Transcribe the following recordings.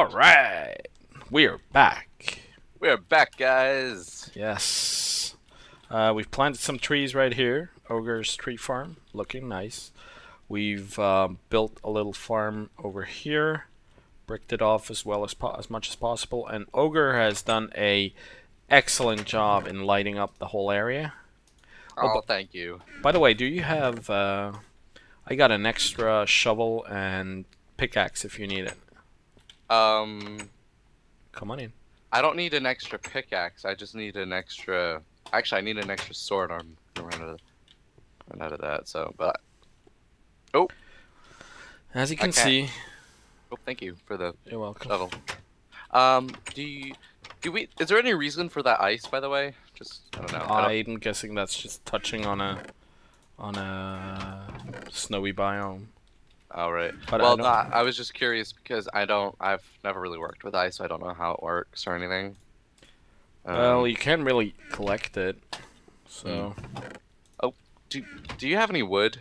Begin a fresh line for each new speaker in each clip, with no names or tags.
All right, we are back.
We're back, guys.
Yes, uh, we've planted some trees right here. Ogre's tree farm, looking nice. We've um, built a little farm over here, bricked it off as well as as much as possible, and Ogre has done a excellent job in lighting up the whole area.
Oh, oh thank you.
By the way, do you have? Uh, I got an extra shovel and pickaxe if you need it.
Um,
come on in.
I don't need an extra pickaxe. I just need an extra. Actually, I need an extra sword. I'm gonna run out of, run out of that. So, but oh,
as you can see.
Oh, thank you for the.
You're welcome.
Shovel. Um, do you, do we? Is there any reason for that ice, by the way? Just I don't know.
I'm guessing that's just touching on a, on a snowy biome.
All right. But well, I, I was just curious because I don't. I've never really worked with ice, so I don't know how it works or anything.
Um, well, you can really collect it. So.
Hmm. Oh, do do you have any wood?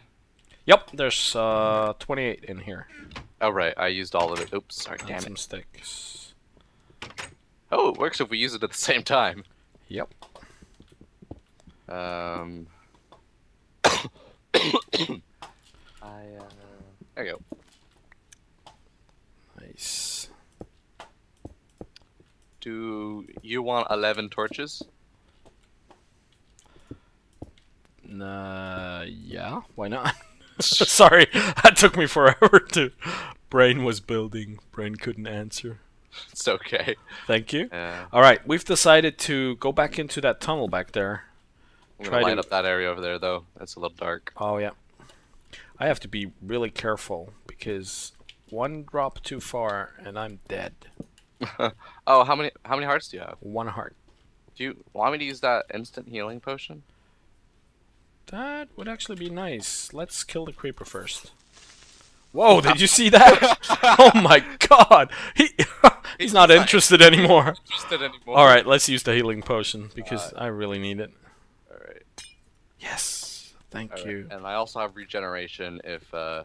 Yep, there's uh 28 in here.
Oh right, I used all of it. Oops, sorry, damn
some
it.
sticks.
Oh, it works if we use it at the same time.
Yep.
Um. There you go.
Nice.
Do you want 11 torches?
Uh, yeah, why not? Sorry, that took me forever to... Brain was building. Brain couldn't answer.
It's okay.
Thank you. Uh, Alright, we've decided to go back into that tunnel back there.
I'm gonna light up that area over there, though. It's a little dark.
Oh, yeah. I have to be really careful because one drop too far and I'm dead.
oh, how many how many hearts do you have?
One heart.
Do you want me to use that instant healing potion?
That would actually be nice. Let's kill the creeper first. Whoa, did you see that? oh my god! He he's not interested anymore.
Interested anymore.
Alright, let's use the healing potion because uh, I really need it.
Alright.
Yes. Thank All you.
Right. And I also have regeneration if uh,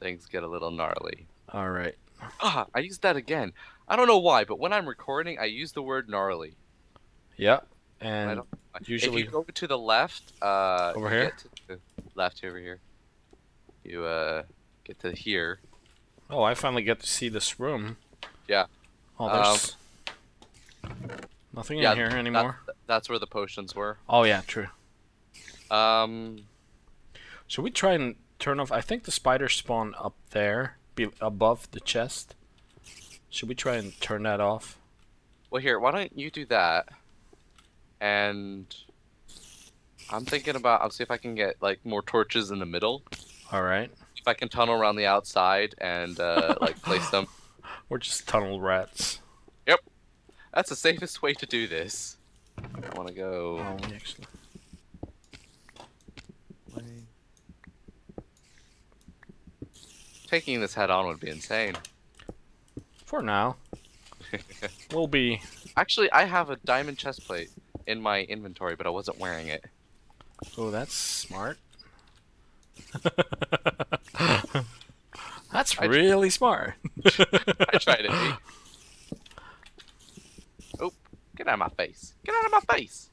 things get a little gnarly.
All right.
Ah, I used that again. I don't know why, but when I'm recording, I use the word gnarly.
Yeah, and usually
if you go to the left, uh,
over here,
the left over here, you uh get to here.
Oh, I finally get to see this room.
Yeah.
Oh, there's um, nothing yeah, in here anymore.
That, that's where the potions were.
Oh yeah, true.
Um,
should we try and turn off? I think the spiders spawn up there, be above the chest. Should we try and turn that off?
Well, here, why don't you do that? And I'm thinking about. I'll see if I can get like more torches in the middle.
All right.
If I can tunnel around the outside and uh, like place them.
We're just tunnel rats.
Yep. That's the safest way to do this. I don't want to go.
Oh, actually.
Taking this head on would be insane.
For now. we'll be...
Actually, I have a diamond chest plate in my inventory, but I wasn't wearing it.
Oh, that's smart. that's I really smart.
I tried it. Oh, get out of my face. Get out of my face.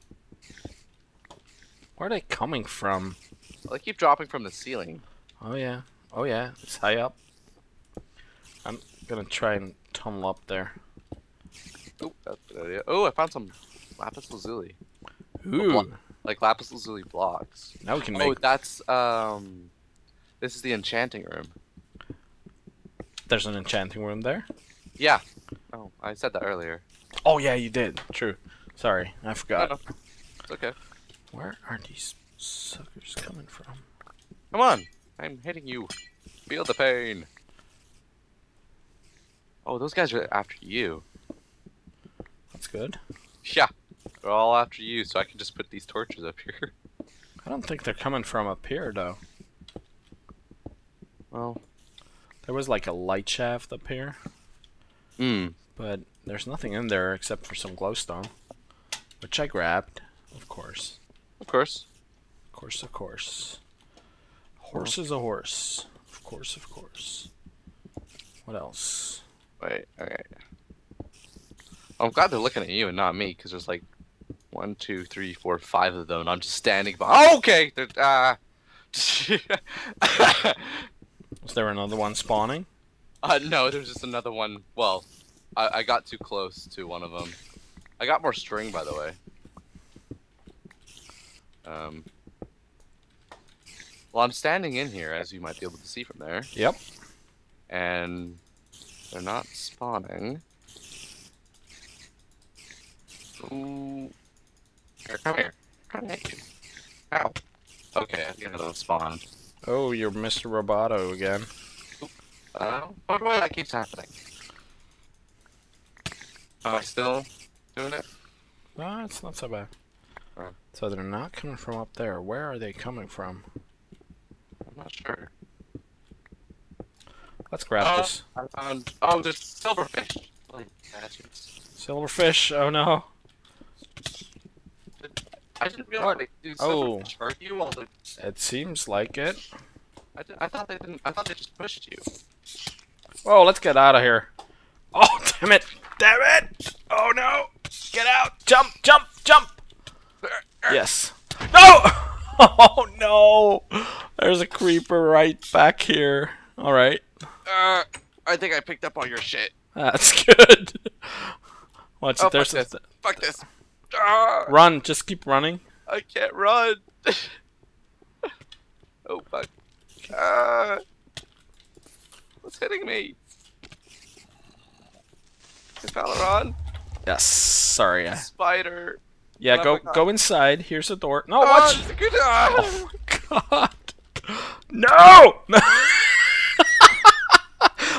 Where are they coming from?
Well, they keep dropping from the ceiling.
Oh, yeah. Oh yeah, it's high up. I'm gonna try and tunnel up there.
Oh, that's a good idea. Oh, I found some lapis lazuli.
Ooh.
Like lapis lazuli blocks.
Now we can make.
Oh, that's um. This is the enchanting room.
There's an enchanting room there.
Yeah. Oh, I said that earlier.
Oh yeah, you did. True. Sorry, I forgot.
No, no. It's okay.
Where are these suckers coming from?
Come on. I'm hitting you. Feel the pain. Oh, those guys are after you.
That's good.
Yeah. They're all after you, so I can just put these torches up here.
I don't think they're coming from up here, though.
Well...
There was like a light shaft up here.
Hmm.
But there's nothing in there except for some glowstone. Which I grabbed, of course.
Of course.
Of course, of course. Horse is a horse. Of course, of course. What else?
Wait, okay. I'm glad they're looking at you and not me, because there's like one, two, three, four, five of them, and I'm just standing by. Oh, okay! They're, uh...
Is there another one spawning?
uh, no, there's just another one. Well, I, I got too close to one of them. I got more string, by the way. Um... Well, I'm standing in here, as you might be able to see from there.
Yep.
And they're not spawning. Ooh. Here, come here. Come here. Ow. Okay, I think another one spawned.
Oh, you're Mr. Roboto again.
Uh, why do that keeps happening? Am I still doing it?
No, it's not so bad.
Oh.
So they're not coming from up there. Where are they coming from?
I'm not sure.
Let's grab
Oh.
this.
I found. Oh, there's silverfish. Oh,
silverfish, oh no.
I didn't realize they do
Oh.
hurt you all the.
It seems like it.
I, did, I thought they didn't. I thought they just pushed you.
Oh, let's get out of here. Oh, damn it. Damn it. Oh no. Get out. Jump, jump, jump. Er, er. Yes. No! Oh no. There's a creeper right back here. Alright.
Uh, I think I picked up all your shit.
That's good. Watch
Oh,
it. There's
fuck
a-
Fuck this. Ah,
Run. Just keep running.
I can't run. oh fuck. Ah. what's hitting me? Is Fallaron?
Yes. Sorry.
Spider.
Yeah,
Oh
go go inside. Here's a door. No,
Oh,
watch.
good- ah.
Oh my god. No!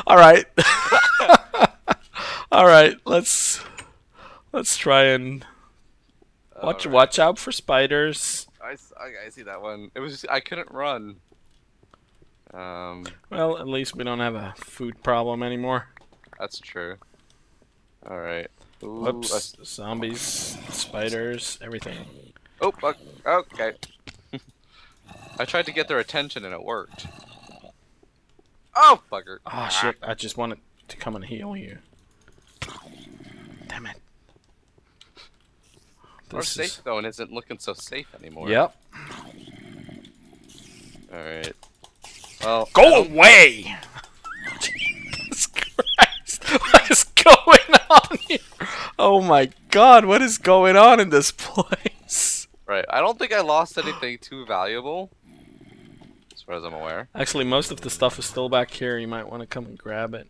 All right. All right, let's let's try and watch
Alright.
watch out for spiders.
I I see that one. It was just, I couldn't run. Um,
Well, at least we don't have a food problem anymore.
that's true. All right. Ooh,
Whoops. Zombies, spiders, everything.
Oh, fuck. Okay. I tried to get their attention and it worked. Oh, fucker.
Oh shit, I just wanted to come and heal you. Damn it.
Our
This
safe
is...
zone isn't looking so safe anymore.
Yep.
Alright. Well,
Go away! Jesus Christ! What is going on here? Oh my god, what is going on in this place?
Right. I don't think I lost anything too valuable. As far as I'm aware.
Actually, most of the stuff is still back here. You might want to come and grab it.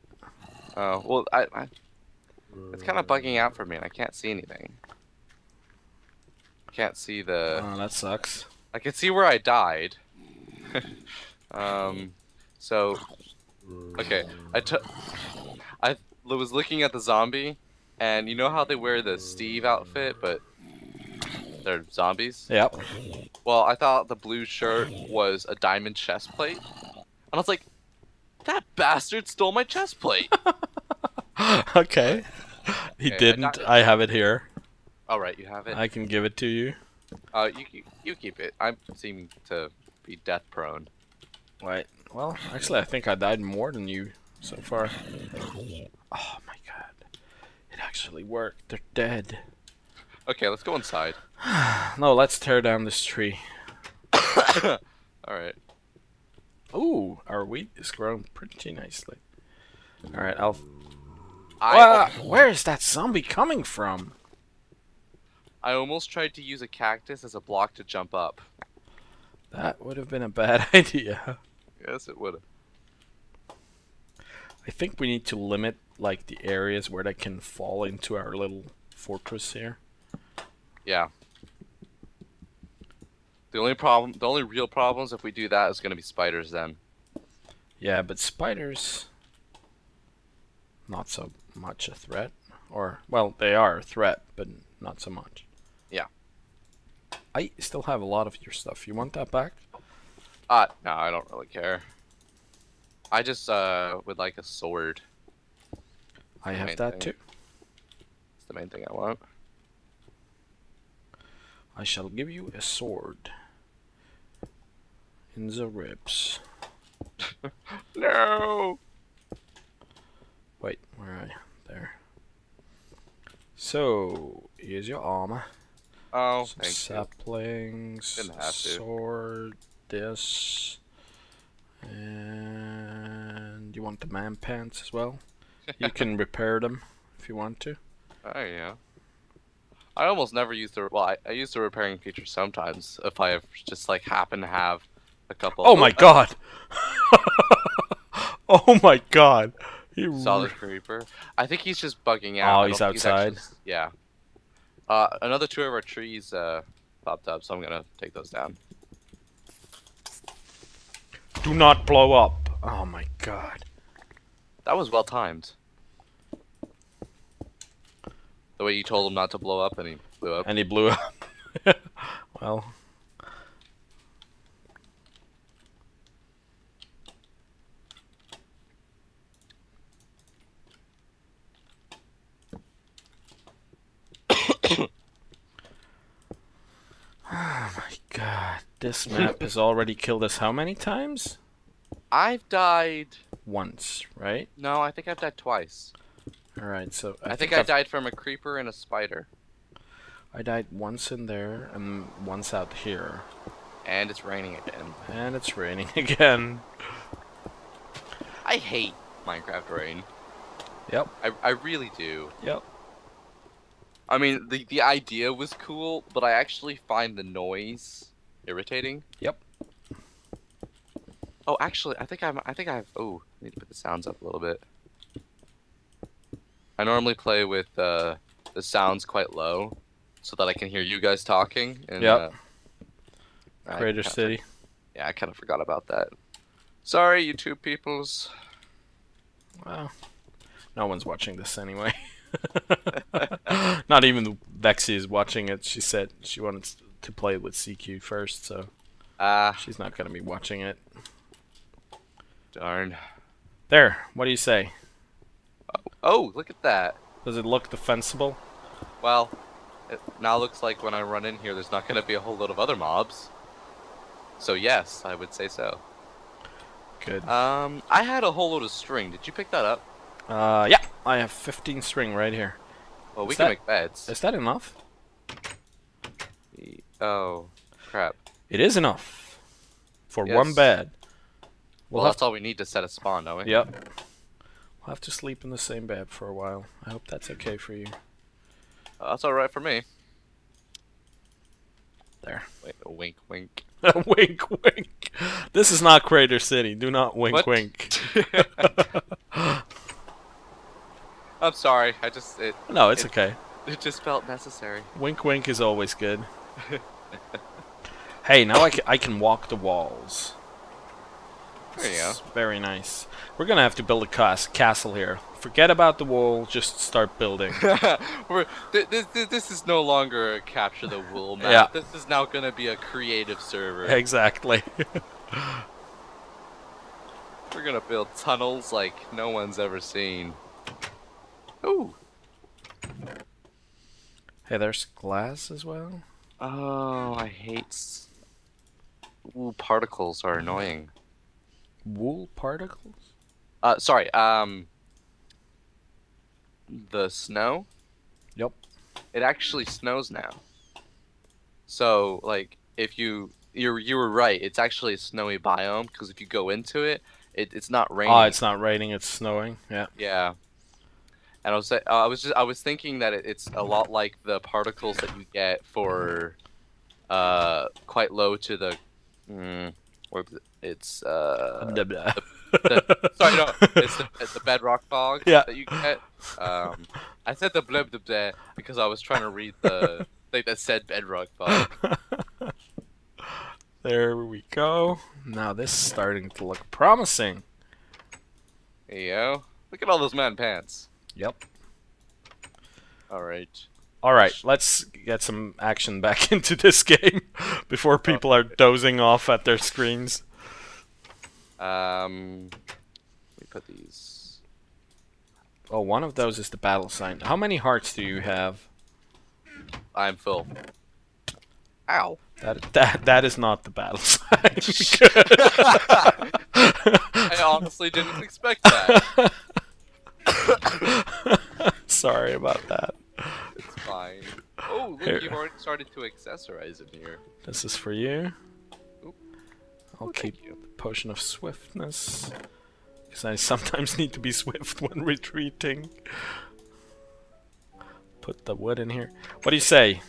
Oh, well, I, I it's kind of bugging out for me and I can't see anything. Can't see the
Oh, that sucks.
I can see where I died. um, so, okay, I took, I was looking at the zombie, and you know how they wear the Steve outfit, but they're zombies.
Yep.
Well, I thought the blue shirt was a diamond chest plate, and I was like, that bastard stole my chest plate.
okay. He
Okay,
didn't.
got.
I have it here.
All right, you have it.
I can give it to you.
Uh, you keep, you keep it. I seem to be death prone.
Wait. Well, actually, I think I died more than you so far. Oh my. It actually worked. They're dead.
Okay, let's go inside.
No, let's tear down this tree.
All right.
Ooh, our wheat is growing pretty nicely. Alright, I'll.
I,
Wha- where is that zombie coming from?
I almost tried to use a cactus as a block to jump up.
That would have been a bad idea.
Yes, it would.
I think we need to limit like the areas where they can fall into our little fortress here.
Yeah. The only problem, the only real problems if we do that is going to be spiders then.
Yeah, but spiders not so much a threat. Or well, they are a threat, but not so much.
Yeah.
I still have a lot of your stuff. You want that back?
Ah, no, I don't really care. I just uh would like a sword.
I have that
thing.
too.
It's the main thing I want.
I shall give you a sword. In the ribs.
No.
Wait, where are I? There. So, here's your armor.
Oh,
Some
thank you.
saplings,
Didn't have to.
sword, this, and you want the man pants as well. You can repair them if you want to.
Oh yeah. I almost never use the well. I, I use the repairing feature sometimes if I have just like happen to have a couple.
Oh my god! oh my god! He
Solid creeper. I think he's just bugging out.
Oh, he's
don't think actually
outside?
yeah. Uh, another two of our trees uh popped up, so I'm gonna take those down.
Do not blow up! Oh my god.
That was well timed. The way you told him not to blow up, and he blew up.
And he blew up. well. oh my god. This map has already killed us how many times?
I've died.
Once, right?
No, I think I've died twice.
Alright, so
I, think, I
I've-
died from a creeper and a spider,
I died once in there and once out here.
and it's raining again.
And it's raining again.
I hate Minecraft rain.
Yep,
I, I really do.
yep.
I mean, the the idea was cool, but I actually find the noise irritating.
Yep.
Oh, actually, I think I'm. I think I've. Oh, I need to put the sounds up a little bit. I normally play with uh, the sounds quite low, so that I can hear you guys talking. And,
Yep.
uh, I
Crater
kinda-
City.
Yeah, I kind of forgot about that. Sorry, you two peoples.
Well, no one's watching this anyway. Not even Vexy is watching it. She said she wanted to play with CQ first, so
Ah,
she's not going to be watching it.
Darn.
There, what do you say?
Oh, look at that.
Does it look defensible?
Well, it now looks like when I run in here, there's not going to be a whole load of other mobs. So yes, I would say so.
Good.
Um, I had a whole load of string. Did you pick that up?
Uh, yeah, I have 15 string right here.
Well, we
Is
can
that-
make beds.
Is that enough?
Oh, crap.
It is enough. For one bed.
Well,
We'll
that's all we need to set a spawn, don't we?
Yep. We'll have to sleep in the same bed for a while. I hope that's okay for you.
Uh, that's all right for me.
There.
Wait, a wink, wink.
wink, wink. This is not Crater City. Do not wink,
What?
wink.
I'm sorry. I just it
No, it's
It-
okay.
it just felt necessary.
Wink, wink is always good. hey, now I can, I can walk the walls.
There you go.
Very nice. We're gonna have to build a cas- castle here. Forget about the wall. Just start building.
We're, th- this, this, this is no longer a capture the wool map.
Yeah.
This is now gonna be a creative server.
exactly.
We're gonna build tunnels like no one's ever seen. Ooh.
hey, there's glass as well.
Oh, I hate. S- Ooh, particles are annoying.
Wool particles.
Uh, sorry. Um, the snow.
Yep.
It actually snows now. So, like, if you you you were right, it's actually a snowy biome because if you go into it, it it's not raining.
Oh, it's not raining. It's snowing. Yeah.
Yeah. And I was uh, I was just I was thinking that it, it's a lot like the particles that you get for uh quite low to the mm, or it's uh
Blah, blah.
the, sorry no it's the, it's the bedrock fog
Yeah.
that you get. Um, I said the blub blub bleh because I was trying to read the thing that said bedrock fog.
there we go. Now this is starting to look promising.
There you go. Look at all those man pants.
Yep.
All right.
All right, let's get some action back into this game before people are dozing off at their screens.
Um, we put these.
Oh, one of those is the battle sign. How many hearts do you have?
I'm full. Ow.
That that that is not the battle sign.
I honestly didn't expect that.
Sorry about that.
It's fine. Oh,
Here.
look, you've already started to accessorize in here.
This is for you.
Oop.
I'll
Oh,
keep
you.
the potion of swiftness. Because I sometimes need to be swift when retreating. Put the wood in here. What do you say?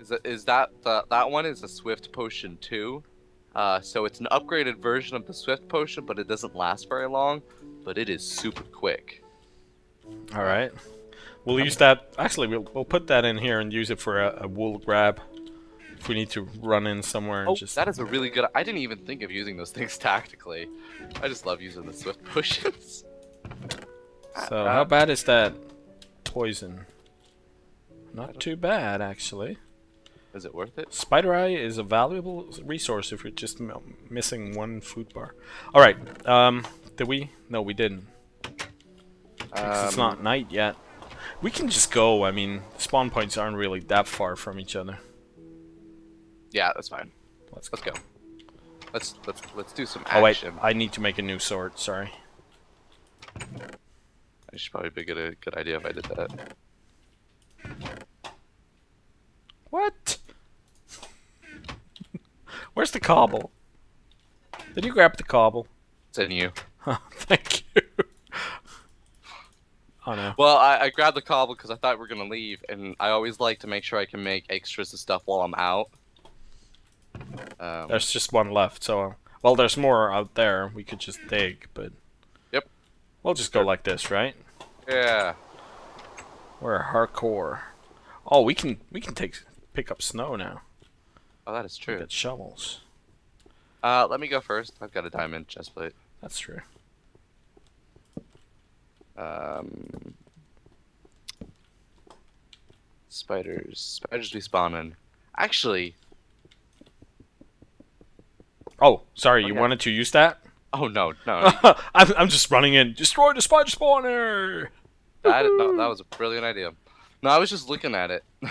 Is that is that the, that one is a Swift Potion too? Uh, so it's an upgraded version of the Swift Potion, but it doesn't last very long. But it is super quick.
Alright. We'll use that. Actually, we'll, we'll put that in here and use it for a, a wool grab. If we need to run in somewhere and
Oh,
just.
that is a really good. I didn't even think of using those things tactically. I just love using the Swift Potions.
So, how bad is that poison? Not too bad, actually.
Is it worth it?
Spider Eye is a valuable resource if you're just m- missing one food bar. Alright, um, did we? No, we didn't. 'Cause it's
Um,
not night yet. We can just go, I mean, spawn points aren't really that far from each other.
Yeah, that's fine.
Let's
Let's go. Let's let's let's do some action.
Oh wait. I need to make a new sword, sorry.
I should probably be good a good idea if I did that.
What? Where's the cobble? Did you grab the cobble?
It's in you.
Oh, thank you. Oh no.
Well, I, I grabbed the cobble because I thought we were gonna leave, and I always like to make sure I can make extras of stuff while I'm out. Um,
There's just one left, so... Well, there's more out there. We could just dig, but...
Yep.
We'll just go like this, right?
yeah.
We're hardcore. Oh, we can we can take pick up snow now.
Oh, that is
We
true.
got shovels.
Uh, let me go first. I've got a diamond chest plate.
That's true.
Um, spiders. Spiders be spawning. Actually,
Oh, sorry. You wanted to use that?
oh no, no,
I'm I'm just running in. Destroy the spider spawner.
that, no, that was a brilliant idea. No, I was just looking at it.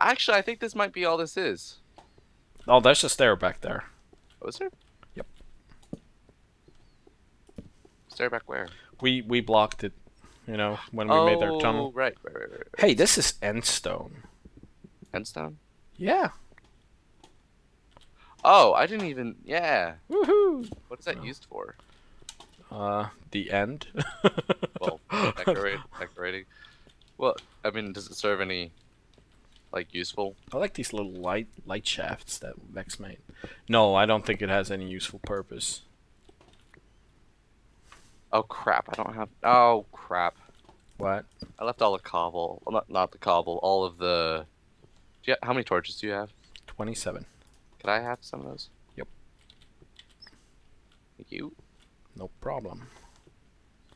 Actually, I think this might be all this is.
Oh, there's just stair back there.
Oh, is there?
Yep.
Stare back where?
We we blocked it. You know when we
oh,
made our tunnel.
right, right, right, right. right.
Hey, this is endstone.
Endstone?
Yeah.
Oh, I didn't even. Yeah.
Woohoo.
What is that used for?
Uh, the end.
Well, decorate, decorating. Well, I mean, does it serve any, like, useful?
I like these little light light shafts that Vechs made. No, I don't think it has any useful purpose.
Oh crap! I don't have. Oh crap!
What?
I left all the cobble. Well, not not the cobble. All of the. Do you, how many torches do you have?
Twenty-seven.
Could I have some of those?
Yep.
Thank you.
No problem.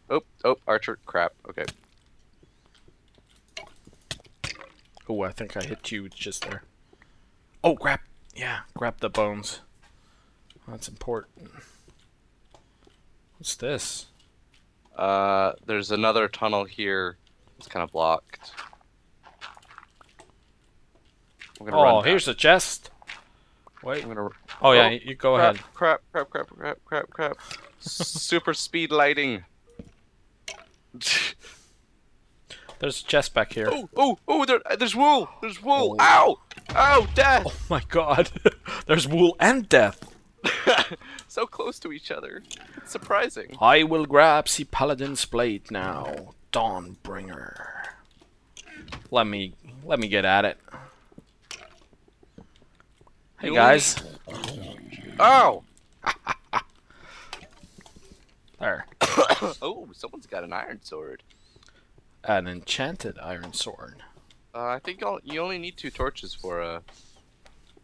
Oh, oh, archer. Crap. Okay.
Oh, I think I hit you just there. Oh, grab. Yeah, grab the bones. That's important. What's this?
Uh, there's another tunnel here. It's kind of blocked.
Oh, here's a chest. Wait.
I'm gonna.
Oh yeah,
Oh,
you go
crap,
ahead.
Crap! Crap! Crap! Crap! Crap! Crap! Super speed lighting.
There's a chest back here.
Oh! Oh! Oh! There, there's wool. There's wool.
Oh.
Ow! Ow! Death!
Oh my god. There's wool and death.
so close to each other. It's surprising.
I will grab the paladin's blade now. Dawnbringer. Let me let me get at it. Hey
You
guys.
Oh.
There.
oh, someone's got an iron sword.
An enchanted iron sword.
Uh, I think I'll, you only need two torches for uh.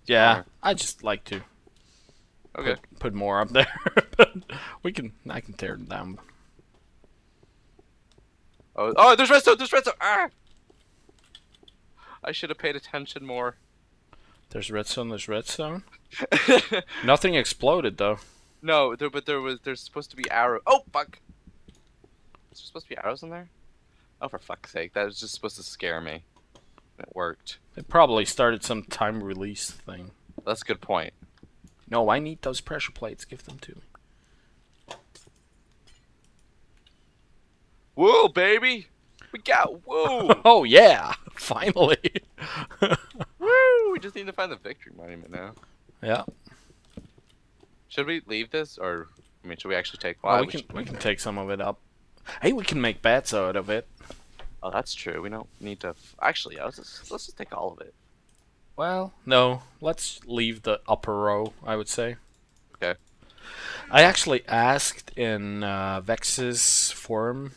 Yeah, I just like to
Okay.
put, put more up there. but we can I can tear them down.
Oh, oh, there's redstone. There's redstone. Ah! I should have paid attention more.
There's redstone, there's redstone. Nothing exploded though.
no, there, but there was. There's supposed to be arrow. Oh fuck! Is there supposed to be arrows in there? Oh, for fuck's sake! That was just supposed to scare me. It worked.
It probably started some time release thing.
That's a good point.
No, I need those pressure plates. Give them to me.
Whoa, baby! We got whoa!
Oh yeah, finally.
Woo! We just need to find the victory monument now.
yeah.
Should we leave this, or I mean, should we actually take?
Well,
Why
we can we can take some of it up. Hey, we can make bats out of it.
Oh, that's true. We don't need to. F- actually, yeah, let's just, let's just take all of it.
Well, no. Let's leave the upper row. I would say.
Okay.
I actually asked in uh, Vechs' forum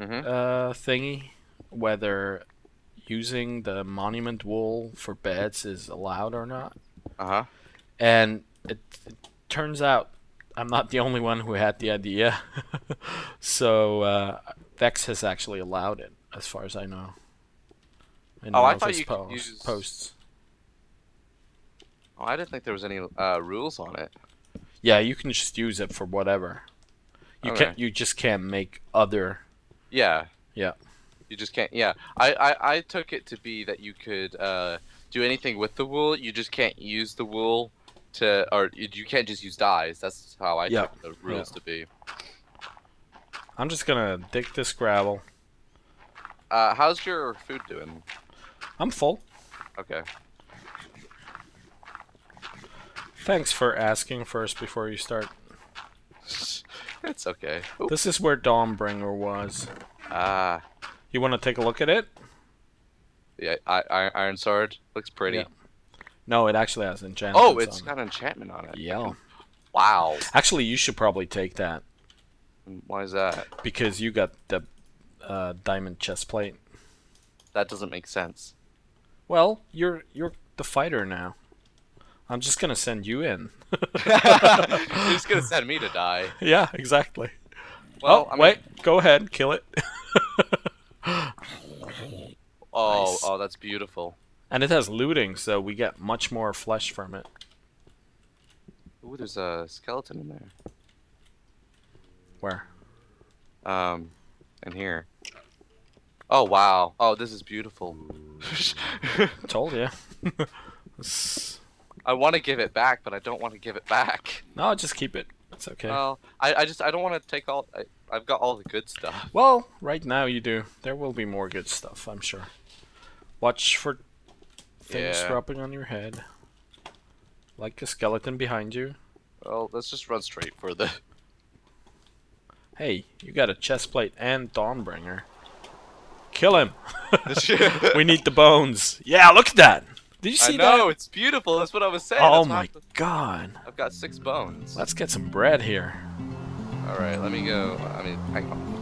Mm-hmm.
uh, thingy whether using the monument wool for beds is allowed or not,
Uh huh.
and it, it turns out I'm not the only one who had the idea. so uh, Vex has actually allowed it, as far as I know. in
Oh,
one
I thought
his
you could use-
posts.
Oh, I didn't think there was any uh, rules on it.
Yeah, you can just use it for whatever. You
Okay.
can You just can't make other.
Yeah.
Yeah.
You just can't. Yeah. I, I, I took it to be that you could uh, do anything with the wool. You just can't use the wool to, or you, you can't just use dyes. That's how I
Yeah.
took the rules to be.
I'm just gonna dig this gravel.
Uh, how's your food doing?
I'm full.
Okay.
Thanks for asking first before you start.
it's okay. Oop.
This is where Dawnbringer was.
Ah.
You want to take a look at it?
yeah. I, I, Iron Sword looks pretty.
Yeah. No, it actually has enchantment.
Oh, it's got enchantment on it.
it. Yeah.
Wow.
Actually, you should probably take that
Why is that?
because you got the uh, diamond chest plate.
That doesn't make sense.
Well, you're you're the fighter now. I'm just gonna send you in.
You're just gonna send me to die.
yeah, exactly.
Well,
oh,
I mean-
wait, go ahead, kill it.
Oh,
Nice.
oh, that's beautiful.
and it has looting, so we get much more flesh from it.
Ooh, there's a skeleton in there.
Where?
Um, in here. Oh wow. Oh, this is beautiful.
Told you.
I want to give it back, but I don't want to give it back.
no, just keep it. It's okay.
Well, I, I just I don't want to take all. I, I've got all the good stuff.
Well, right now you do. There will be more good stuff, I'm sure. Watch for things
Yeah.
dropping on your head. Like a skeleton behind you.
Well, let's just run straight for the.
Hey, you got a chest plate and Dawnbringer. Kill him! we need the bones. Yeah, look at that! Did you
I
see
know
that?
it's beautiful. That's what I was saying.
Oh my god.
I've got six bones.
Let's get some bread here.
All right, let me go. I mean, hang on.